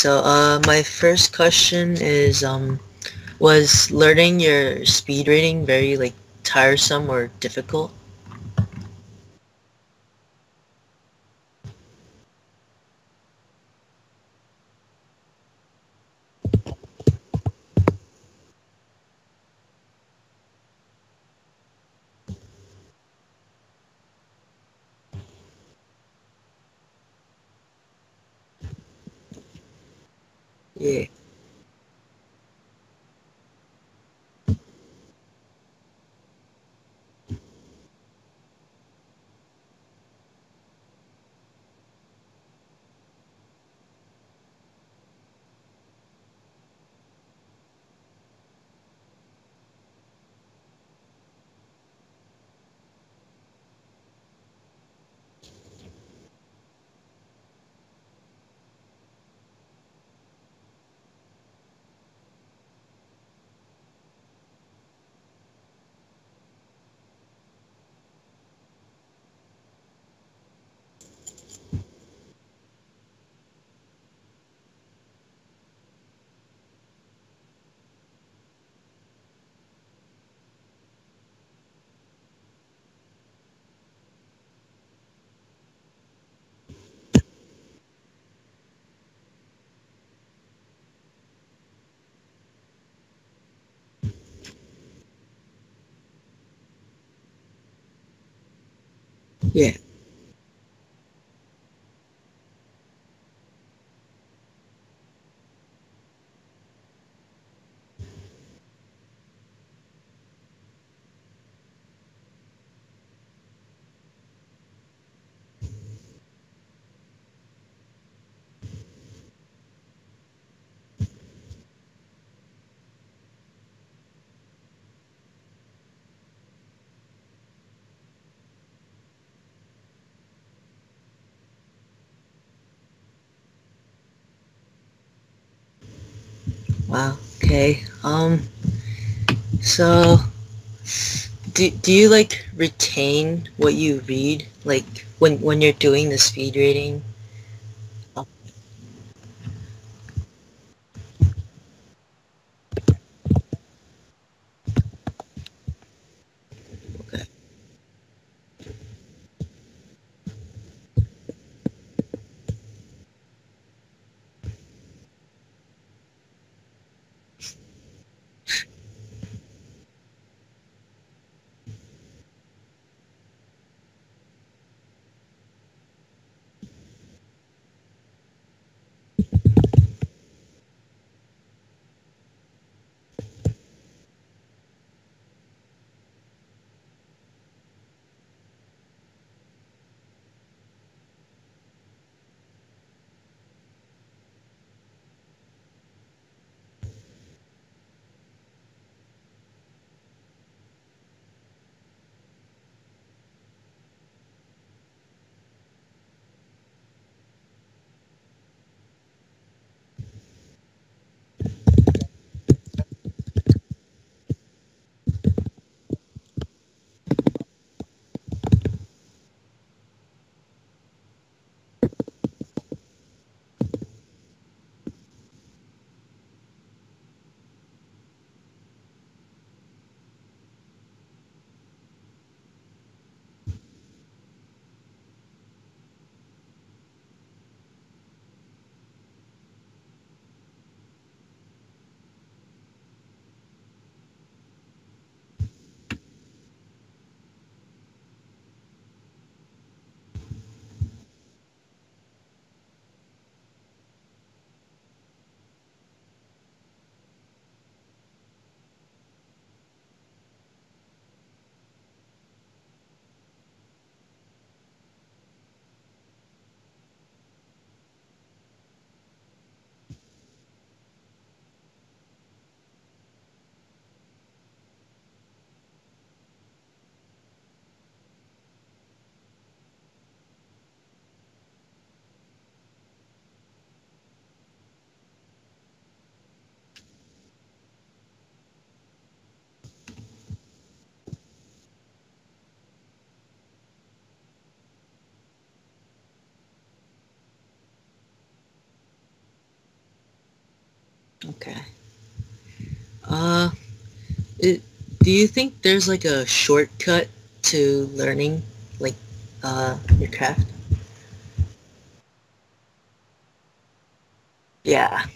So, uh, my first question is, um, was learning your speed reading very, like, tiresome or difficult? Yeah. Yeah. Wow. Okay. Um. So, do do you like retain what you read, like when when you're doing the speed reading? Okay. Uh, it, do you think there's like a shortcut to learning like uh your craft? Yeah.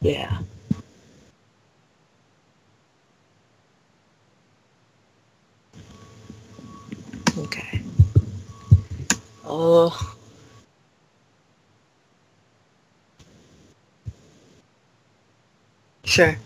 Yeah. Okay. Oh, sure.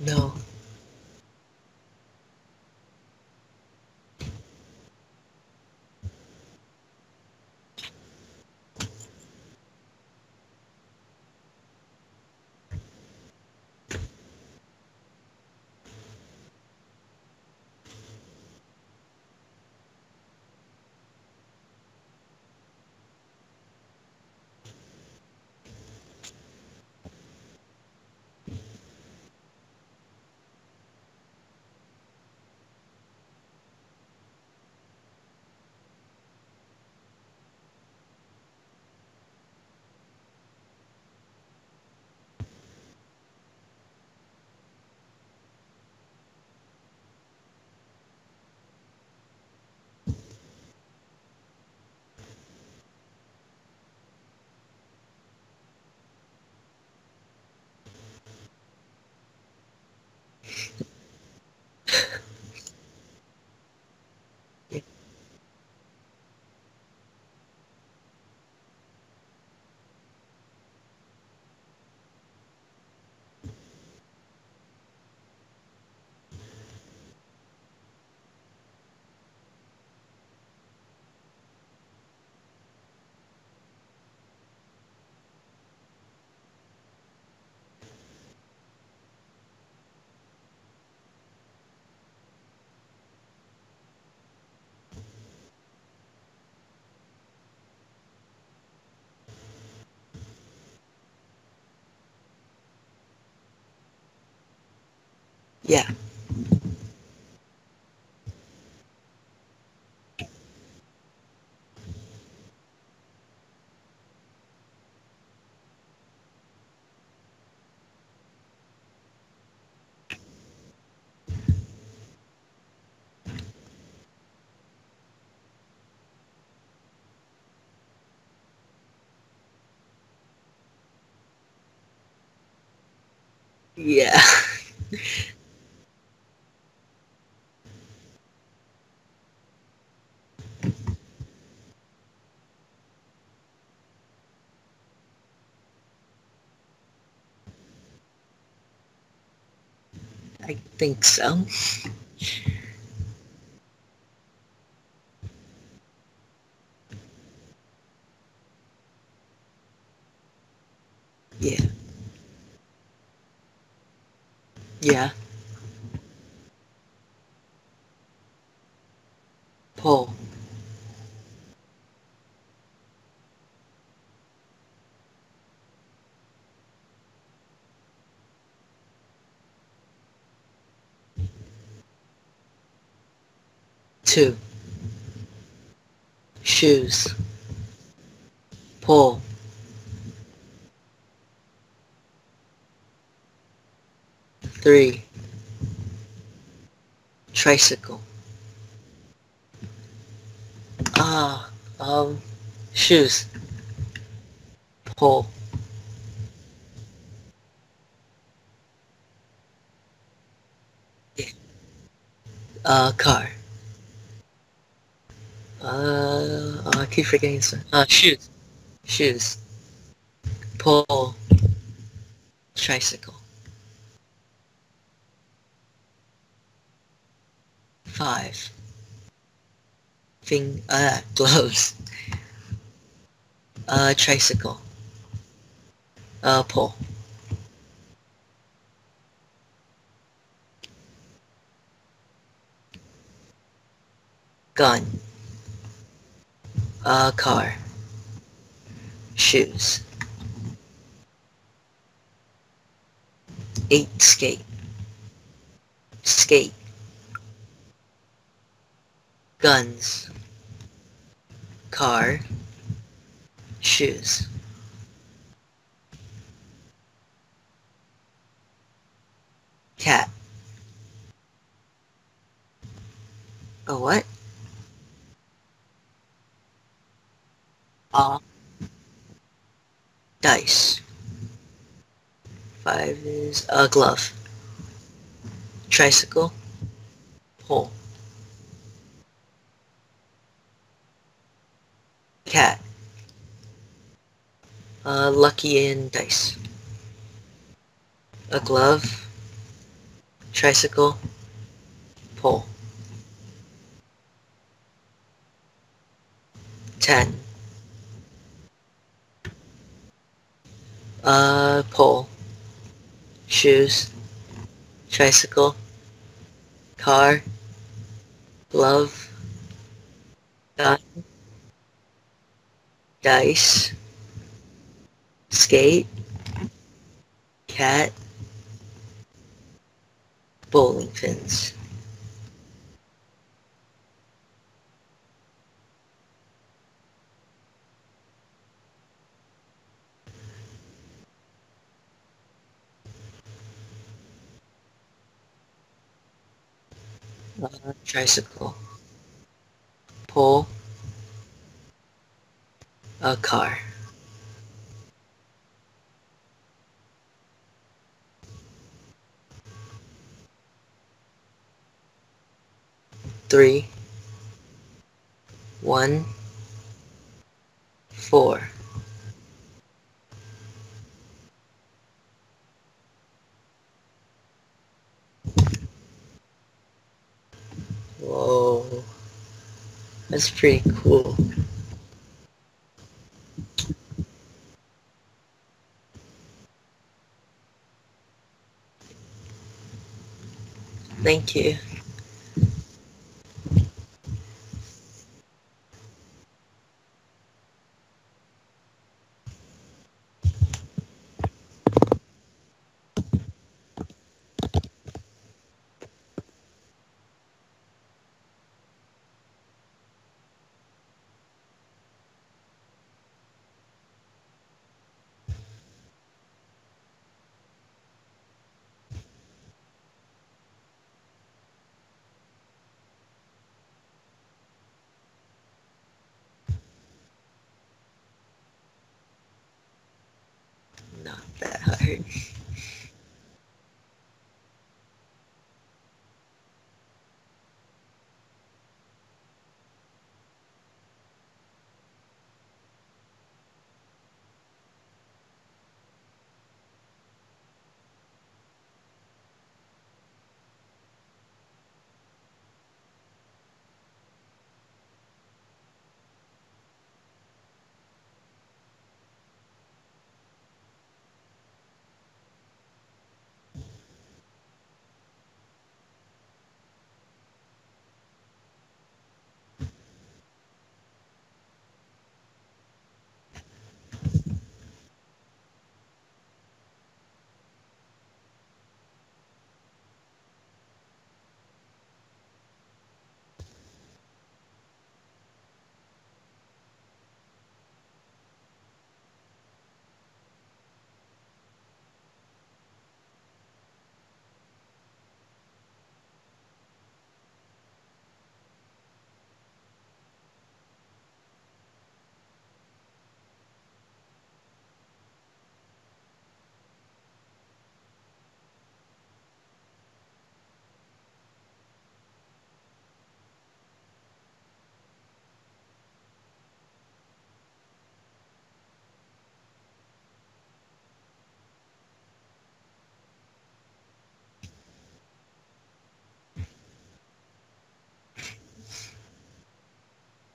No. Yeah. Yeah. I think so. Yeah. Yeah. Pull. Two. Shoes. Pull. Three. Tricycle. Ah, um, shoes. Pull. Uh, car. Uh, oh, I keep forgetting one. Uh, shoes. Shoes. Pole. Tricycle. Five. Thing, uh, gloves. Uh, tricycle. Uh, pole. Gun. Uh, car. Shoes. Eight, skate. Skate. Guns. Car. Shoes. Cat. A what? Uh, dice. Five is a glove. Tricycle. Pole. Cat. Uh, lucky and dice. A glove. Tricycle. Pole. Ten. Uh, pole. Shoes. Tricycle. Car. Glove. Gun. Dice. Skate. Cat. Bowling pins. Uh, tricycle. Pole. A car. Three. One. Four. Whoa. That's pretty cool. Thank you. Start.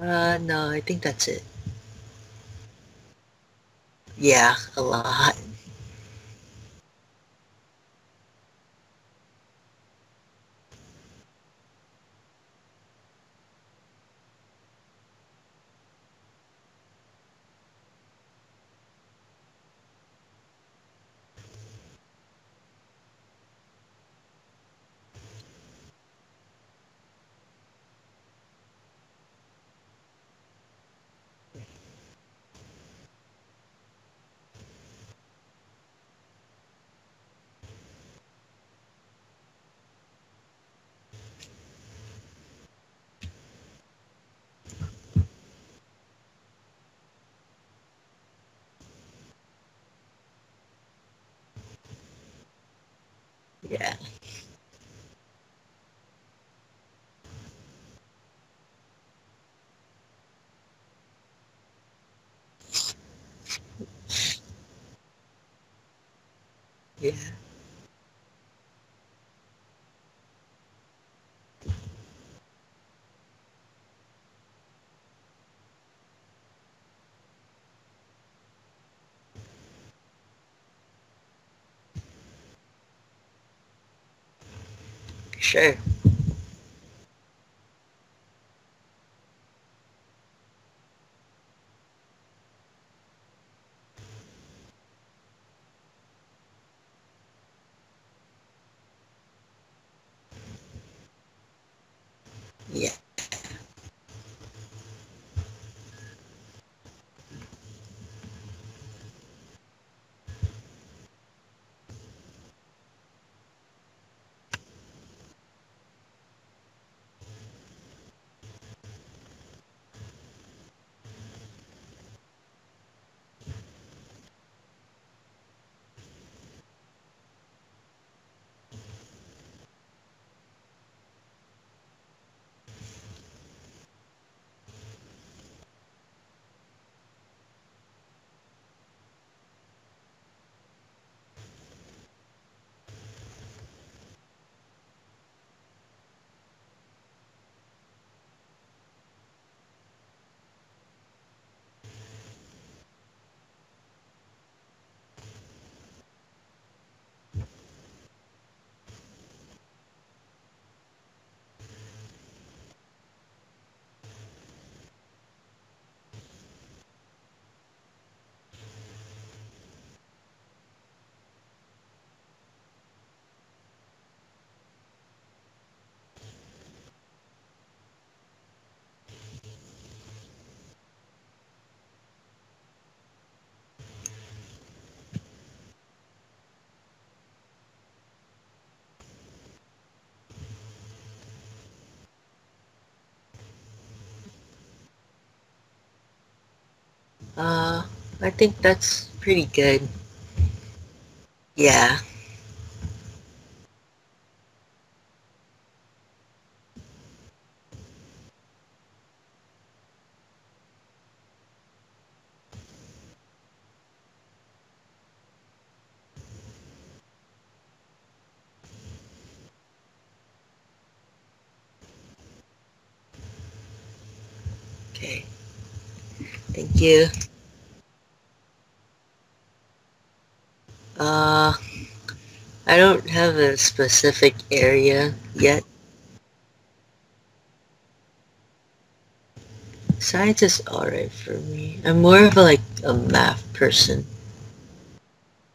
Uh, no, I think that's it. Yeah, a lot. Yeah. Yeah. Sure. Uh, I think that's pretty good. Yeah. Okay. Thank you. Uh, I don't have a specific area yet. Science is alright for me. I'm more of a, like a math person.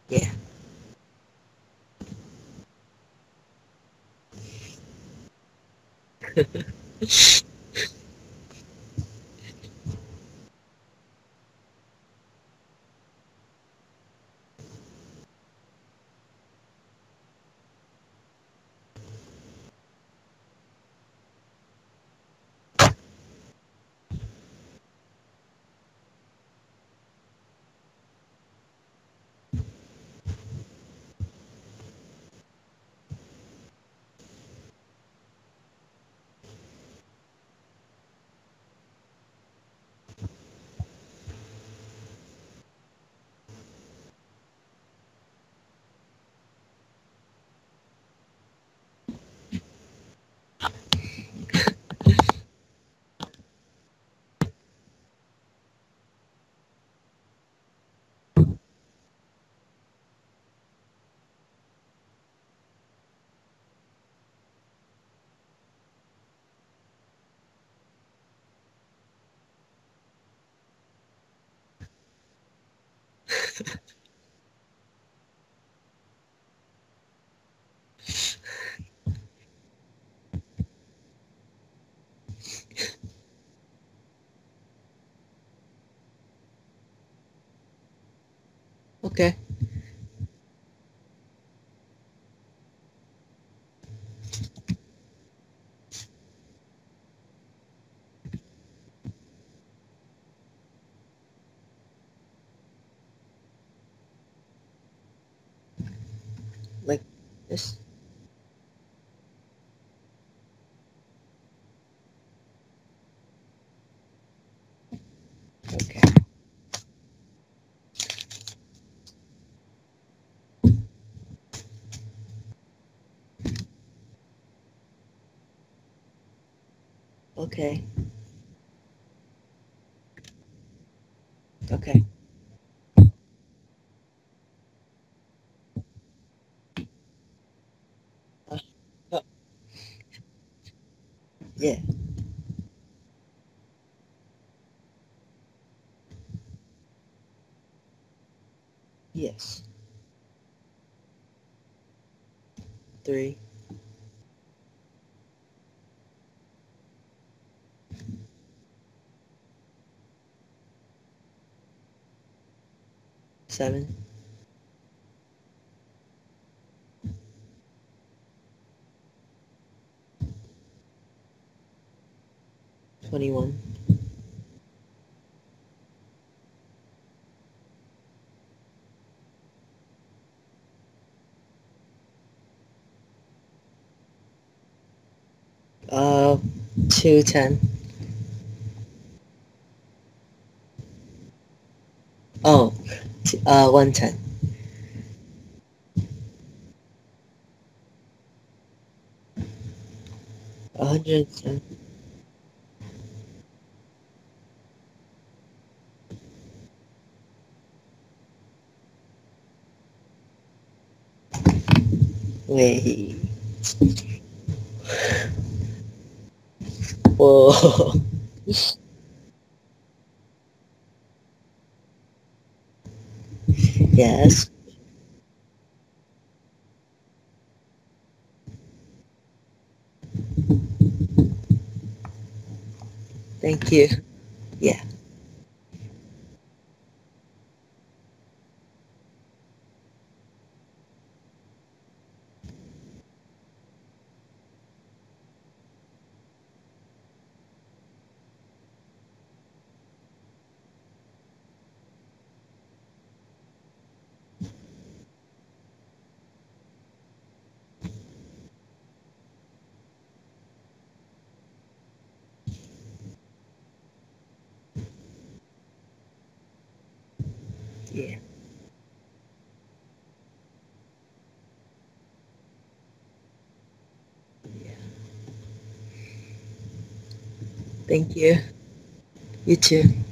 Yeah. okay. Like this. Okay. Okay. Okay. Yeah. Yes. Three. Seven. Twenty-one. Uh, two ten. Oh, t- uh, one ten. A hundred and ten. Wait. Whoa. yes. Thank you. Yeah. Thank you. You too.